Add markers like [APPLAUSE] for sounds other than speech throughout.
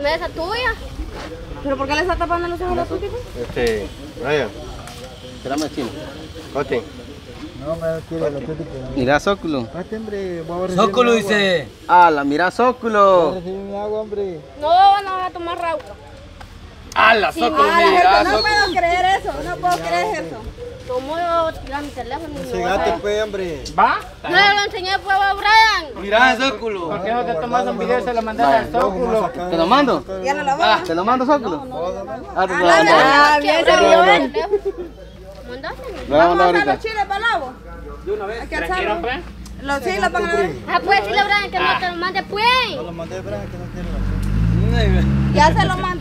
mesa tuya. ¿Pero por qué le está tapando los ojos a la puti? Este, Ryan, Espérame, chino. Cote. No, me quiere la tuti que Mira, Zóculo. Pate, hombre, voy a recibir Zóculo dice. ¡Hala, mira, Zóculo! agua, hombre. No, no vas a tomar agua. ¡Hala, Zóculo! Ah, mira, no puedo creer eso, no puedo creer eso. Yo tirar mi teléfono lo voy pues, hombre. ¿Va? a- No, lo enseñé pues a Brian. Mira, Zóculo. ¿Por qué no te tomas un video y se lo mandas al Zóculo? ¿Te lo mando? Ya no lo va. ¿Te lo mando, Zóculo? Ah, te lo Ah, mando. ah, bien. Lo voy a Vamos a mandar los chiles para el agua. De una vez. ¿Tranquilo, pues? Los chiles para el agua. Ah, pues dile a Brian que no te lo mande pues. No lo mandé, Brian, que no tuti. Ya se lo mandó.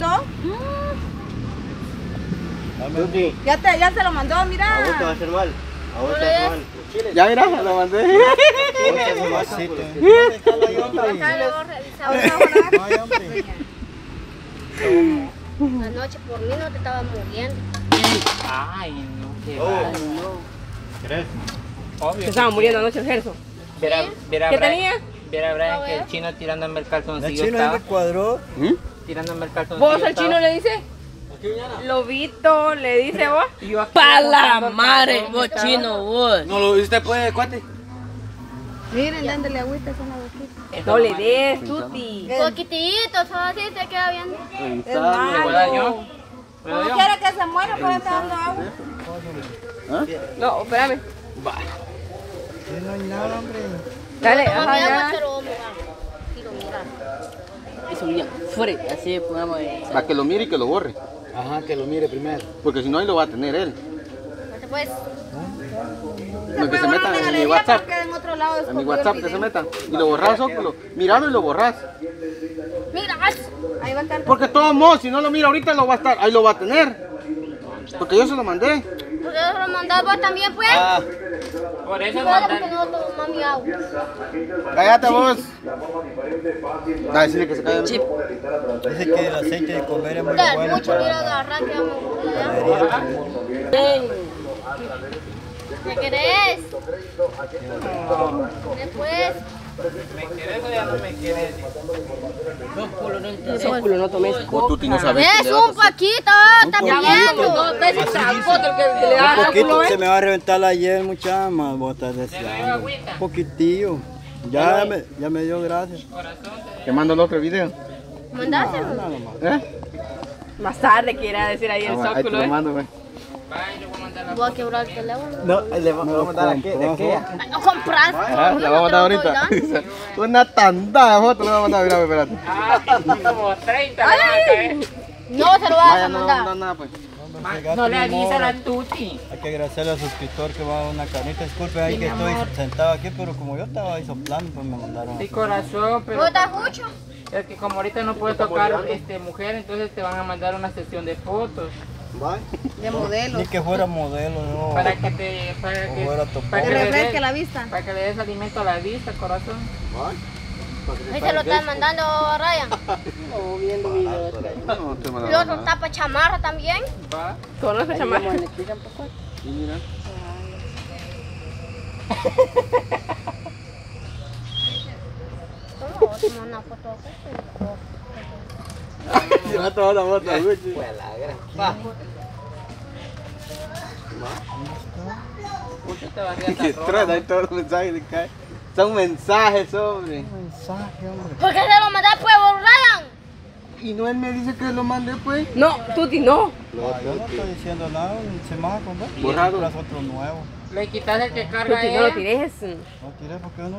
Tuti, Ya, te, ya se lo mandó, a vos te va a mira. hacer mal. A vos te le va a hacer mal. Ya, mira, lo mandé. Anoche por mí no te estaba muriendo. Ay, no, qué Oh. ¿Crees? Obvio. Se estaba muriendo anoche el Gerson. Viera, viera, ¿Qué Brian- tenía? Viera, Brian, que el chino tirándome el El calzoncillo chino ahí estaba. me cuadró. ¿Mm? Tirándome el calzoncillo ¿Vos al chino le dice? Lobito, le dice vos. Y yo aquí Pa' la buscando el madre, calzón, vos chino, vos. ¿No lo viste, pues, cuate? Miren, dándole agüita en la boquita. No le des, tuti. Poquitito, solo así te queda bien. Es ¿Puedo dar malo. Como quiera que se muera, pues está dando agua. No, espérame. Sí, no hay nada, hombre. Dale, ajá, ya. a. Eso bien, fuerte, así pongamos. Para que lo mire y que lo borre. Ajá, que lo mire primero. Porque si no, ahí lo va a tener él. Pues, No, que se meta en mi WhatsApp. en otro lado En mi WhatsApp que se meta. Y lo borras, Zóculo. Miralo y lo borras. mira, Ahí va a estar. Porque todo modo, si no lo mira ahorita, lo va a estar. Ahí lo va a tener. Porque yo se lo mandé. porque yo se lo mandaba vos también, pues. Ah, Por eso cállate vos. A decirle que se calle. Chip. Dice que el aceite de comer es muy Dale, bueno mucho mira para agarrar que ya me gusta la ya. herida. ¿Qué querés? Después, ¿Me ya no me quieres? Eso culo no tomes. O tú no sabes. es un poquito, está pidiendo. Un poquito se me va a reventar la hiel, mucha más botas? Un poquitillo. Ya me, ya me dio gracias. Te mando el otro video. Mandáselo. ¿Eh? Más tarde quiera decir ahí el Ah, bueno, ahí te zóculo, lo ¿eh? mando, güey. Voy a mandar quebrar el teléfono. No, le vamos a mandar aquí, de. Ay, No compras. Ajá, la vamos a mandar ahorita. Una tanda de fotos le vamos a mandar, mira, espérate. Ah, como 30 le van a caer. No se lo vas Vaya, a no le vamos a mandar. mandar nada, pues. No le avisa la tuti. Hay que agradecerle al suscriptor que va a una carnita. Disculpe ahí que estoy sentado aquí, pero como yo estaba ahí soplando, pues me mandaron. Sí, corazón, pero ¿Vos estás mucho? es que como ahorita no puedes tocar este, mujer, entonces te van a mandar una sesión de fotos De modelo. Ni que fuera modelo, no. para que te para que, para Que que le refresque des, la vista. para que le des alimento a la vista, corazón. Ahí se lo estás mandando a Ryan. No, otro nada. tapa chamarra también. Va. Conoce chamarra. Sí, mira. Toma, vos toma una foto. [LAUGHS] Ya toda la foto, güey. Va Que [LAUGHS] roja. ahí todos los mensajes que caen. Son mensajes, hombre. mensaje, hombre. ¿Por qué se lo mandas pues vos, Ryan? Y no él me dice que lo mandé, pues. No, tuti, no. Ah, yo no estoy diciendo nada, se me va a acordar. Borrado. Otro nuevo. Le quitas el que carga Tuti, no lo tires. No tiré porque yo no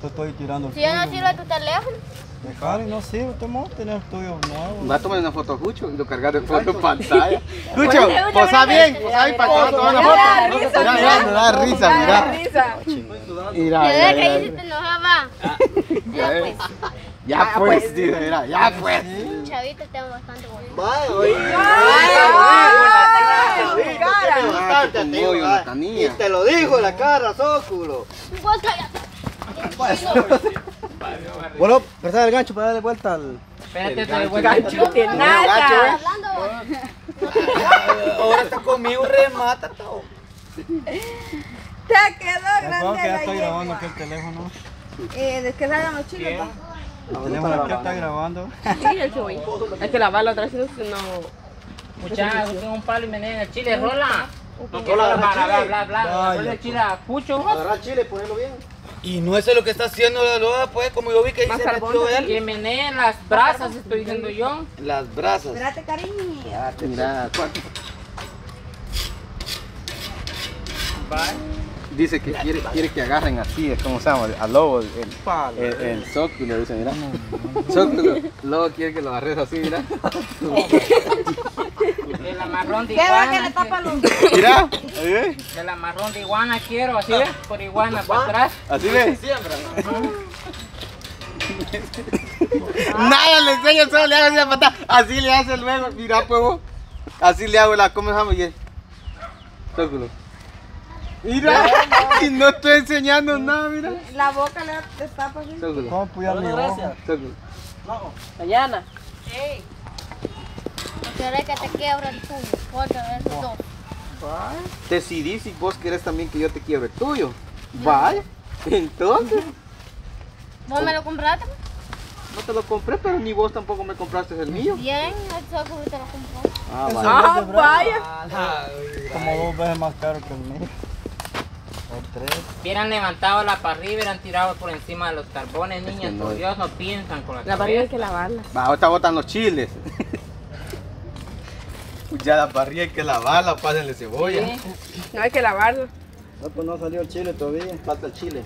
te estoy tirando Si ya no sirve tu teléfono. Dejar y no sirve, te vamos a tener el tuyo nuevo. Va a tomar una foto a Jucho y lo cargar de foto en pantalla. [LAUGHS] Jucho, posa bien, posa bien para que tome una foto. Mira, mira, me da risa, Da mira. risa. Mira, Ya mira, que ahí se te enojaba. [LAUGHS] Ya ves. Ya pues, dice, mira, ya pues. Chavito, tengo bastante bonito. Vaya, oye. Ah, novio, Natanía. Y te lo dijo en la cara, Zóculo. Vos cállate. Bueno, presta el gancho para darle vuelta al. Espérate, te vuelta. De nada. Hablando. [LAUGHS] Ahora está conmigo, remata todo. Te quedó grande que ya la estoy grabando yegua. aquí el teléfono. Eh, ¿de qué salgan los chiles? El teléfono está grabando. Sí, el. Hay que lavarlo otra vez, si no... Muchachos, tengo un palo y me el chile, rola. No Rola, bla, bla, bla, Rola el chile chile, ponerlo bien. Y no eso es lo que está haciendo la loa, pues, como yo vi que también. él. Que meneen las brasas, estoy diciendo yo. Las brasas. Espérate, cariño. Mira, ¿cuánto? Va. Dice que quiere, quiere que agarren así, es como se llama, al lobo, el, el, el zóculo, dice, mira. Zóculo, lobo quiere que lo agarres así, mira. [LAUGHS] De la marrón de ¿Qué va que le iguana. tapa los Mira, ¿ahí ves? De la marrón de iguana quiero, así ves, por iguana para atrás. Así ves. Nada le enseño, solo le hago así la patada. Así le hace luego, mira vos. Así le hago la, ¿cómo se llama? Zóculo. Mira, y [LAUGHS] no estoy enseñando nada, mira. La boca le destapa así. ¿Cómo mi ojo? zóculo. Mañana. No querés que te quiebre el tuyo. Porque esos dos. Decidí si vos querés también que yo te quiebre el tuyo. Vale, entonces. [LAUGHS] ¿Vos me lo compraste? No te lo compré, pero ni vos tampoco me compraste el mío. Bien, el soco te lo compró. Ah, ¡Ah, vaya! Como dos veces más caro que el mío. O tres. Hubieran levantado la parrilla, hubieran tirado por encima de los carbones, niñas. no Por es. Dios, no piensan con la La parrilla hay que lavarla. Va, ahorita botan los chiles. Ya la parrilla hay que lavarla, pásenle cebolla. No hay que lavarlo. No, pues no salió el chile todavía. Falta el chile.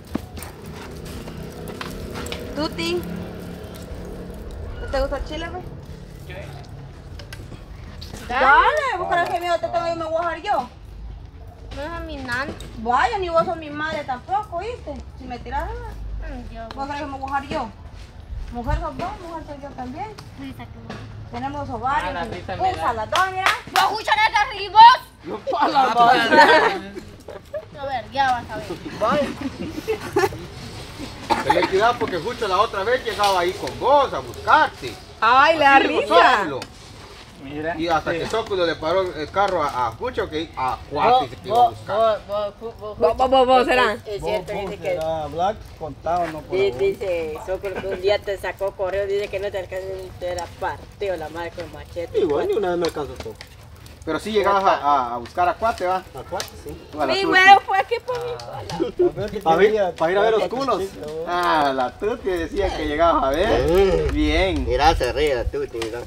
Tuti. ¿No te gusta el chile, güey? Dale, vos crees que mío te tengo que me voy a bajar yo. No es a mi nan. Vaya, ni vos sos mi madre tampoco, ¿viste? Si me tiras, Yo. vos crees que me voy a bajar yo. Mujer sos vos, mujer soy yo también. Que vos. Tenemos ovarios. Ah, la risa me da. Usa las dos, mira. ¡Vos el arribos! A ver, ya vas a ver. Ten cuidado porque justo la otra vez llegaba ahí con vos a buscarte. ¡Ay, la Así risa! Zóculo. Mira. Y hasta que Zóculo le paró el carro a, a Jucho que a Cuate se te iba a buscar. Vos, vos, vos, vos, Vos, vos, vos, vos, será. Es Vos, cierto, vos, dice que... será Black contado, no por. Dice, Zócalo que un día te sacó correo, dice que no te alcanza ni te la partió la madre con machete. Igual ni una vez me alcanzó todo. Pero sí llegabas a, a- buscar a Cuate, ¿va? A cuatro, sí. Mi huevo fue aquí por mi A ver, ¿qué Pa' ver- quería? pa' ir a ver los culos. Ah, la Tuti decía que llegabas a ver. Mm. Bien. Mira, se ríe la tuti, mira.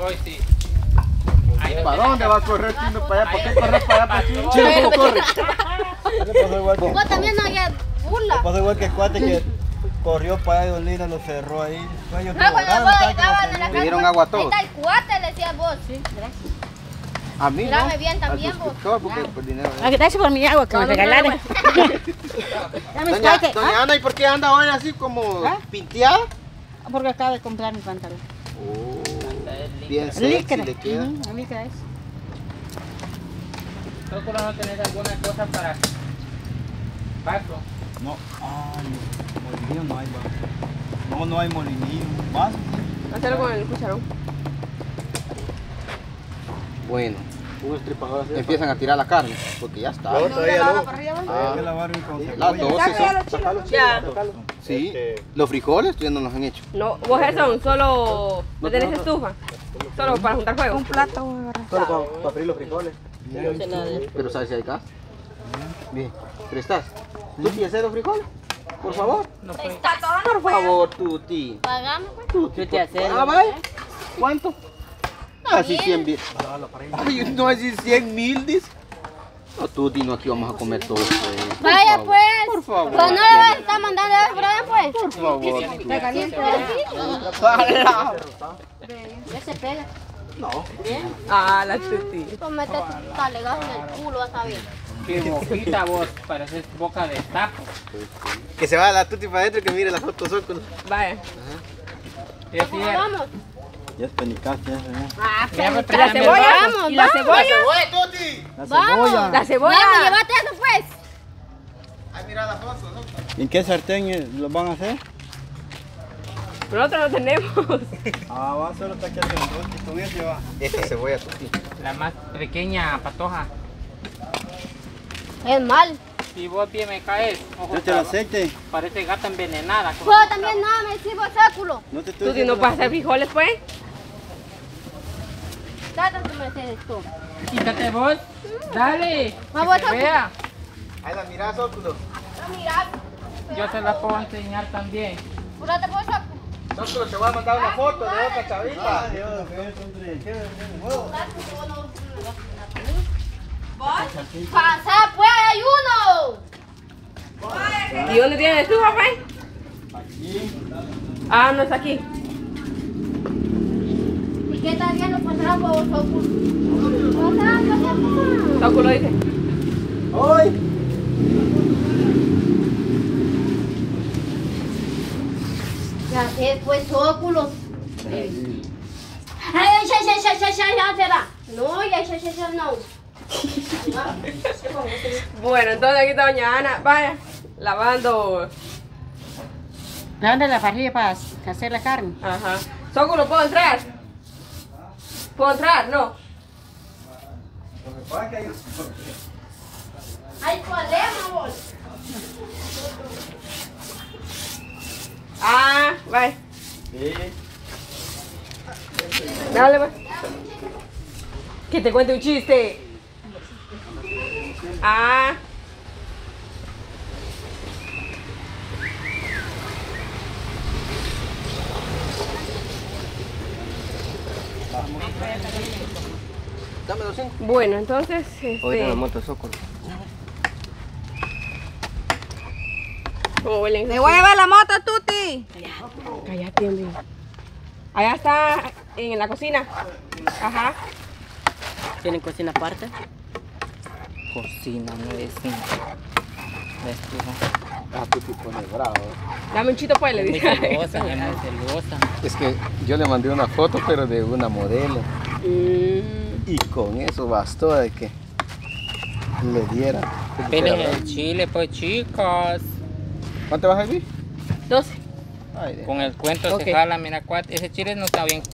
Hoy sí. No ¿Para dónde vas a correr, Chino? ¿Para allá? ¿Por qué corres para allá, para Chino? Chile, ¿cómo corre? ¿Qué le pasó igual que, Vos también no hayas burla. pasó igual que el cuate que corrió para allá de Olina, lo cerró ahí. No, cuando. ¿Le dieron agua a todos? Ahí está el cuate, decías vos. Sí, gracias. A mí, Mírame ¿no? bien también, vos. porque por dinero. ¿A qué te hace por mi agua que me regalaron? [LAUGHS] Doña, doña Ana, ¿y por qué anda hoy así como pinteada? Porque acabo de comprar mi pantalón. Bien sexy le queda. A mí qué es. Tenés alguna cosa para Paco. No, ah, no, molinillo no hay, va. No, no hay molinillo. Más. Hacerlo con el cucharón. Bueno, Un estripador así. empiezan a tirar la carne, porque ya está. No, todavía no. Con Las cebolla. 12 son. Ya. Sí, Este, los frijoles todavía no los han hecho. No, vos eso, solo... ¿No tenés estufa? Solo para juntar fuego. Un plato a. Solo para freír los frijoles. No sé nada de eso. Pero ¿sabes si hay gas? Bien, ¿prestas? ¿Tú tienes los frijoles? Por favor. Está todo. Por favor, Tuti. Pagamos, pues. ¿Qué te hace? Ah, vaya. ¿Cuánto? Ah, sí, 100 mil. Ay, no, así 100 mil, dice. No, Tuti, no, aquí vamos a comer todo. Pues. Vaya, pues. Por favor. Pues no le vas a estar mandando eso, Brian, pues. Por favor. Está caliente. Ya se pega. Ah, la tuti. Pues mete tu talegazo en el culo, vas a ver. Qué boquita vos, pareces boca de tapo. Que se va la Tuti para adentro que mire la foto Zócalo. Vaya. Y. Vamos. Ya es penicaste, ya se ve. Ah, Ya, La cebolla. Vamos, ¿Y la cebolla? ¡Oye, Tuti! La Vamos. cebolla. La cebolla. Vamos, llévate eso, pues. Ay, mira la foto, ¿no? ¿En qué sartén lo van a hacer? Nosotros no tenemos. [LAUGHS] Ah, va solo está aquí haciendo y con eso va. Esta cebolla, Tuti. La más pequeña patoja. Es mal. Si vos bien me caes, ojo, Yo te el aceite. parece gata envenenada. Puedo también nada, me sirvo sáculo. No te estoy Tú si no vas a hacer frijoles, pues. Date tu mercedes tú. Quítate vos, dale, Vamos, que Saco. vea. Ahí la mirás, óculo. No, mira. Yo se la puedo enseñar también. Púrate por Óculo, te voy a mandar una foto de otra chavita. Ay, Dios, qué hombre, qué Pasa, pues, hay uno. ¿Y dónde tienes tú, papá? Ah, no está aquí. ¿Y qué está viendo por sáculo? Pasa, pasa. Sáculo dice. ¡Ay! Ya sé, pues, óculos. Ay, ya, ya, ya, ya, ya, ya, será. No, ya, ya, ya, ya, no. Bueno, entonces aquí está doña Ana. Vaya, lavando. ¿Dónde la parrilla para hacer la carne? Ajá. Sáculo, ¿puedo entrar? ¿Puedo entrar? No. Hay problema, vos. Ah, vaya. Dale, pues. Que te cuente un chiste. Ah. Dame 200. Bueno, entonces, este, moto, Belén- Me voy a llevar la moto, Tuti. Cállate, hombre. Allá está en la cocina. Ajá. ¿Tienen cocina aparte? Cocina, no es Ah, tú te pones bravo. Dame un chito pues, le dije. es celosa. Es que yo le mandé una foto, pero de una modelo. Mm. Y con eso bastó de que le diera. Pele el chile, pues chicos. ¿Cuánto vas a vivir? 12. Ay, Con el cuento Ok. se jala, mira, cuat- ese chile no está bien